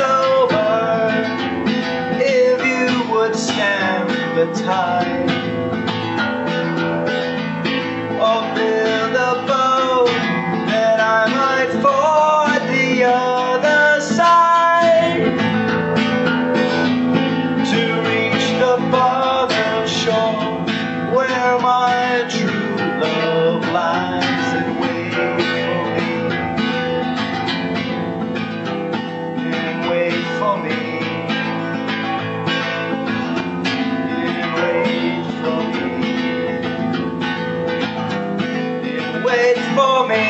over if you would stem the tide. Or build a boat that I might ford the other side to reach the for me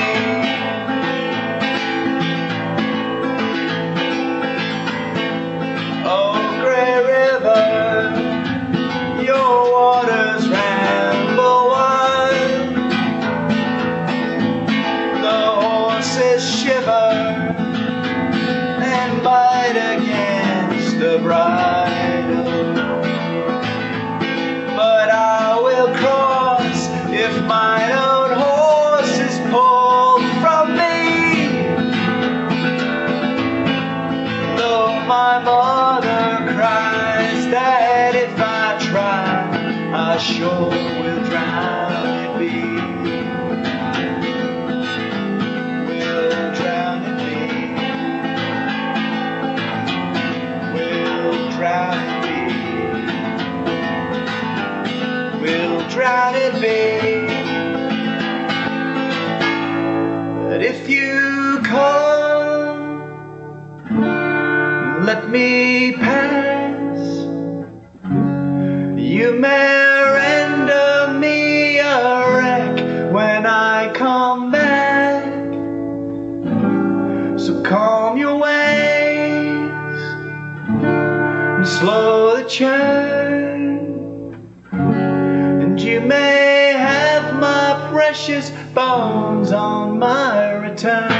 my mother cries that if I try, I sure will drown it be. Will drown it be. Will drown be. Will drown be. Let me pass. You may render me a wreck when I come back. So calm your ways and slow the churn. And you may have my precious bones on my return.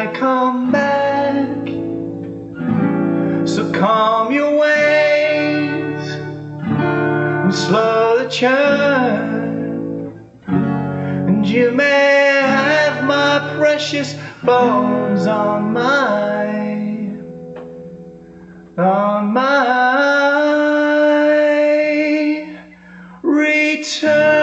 I come back. So calm your ways and slow the churn. And you may have my precious bones on my on my return.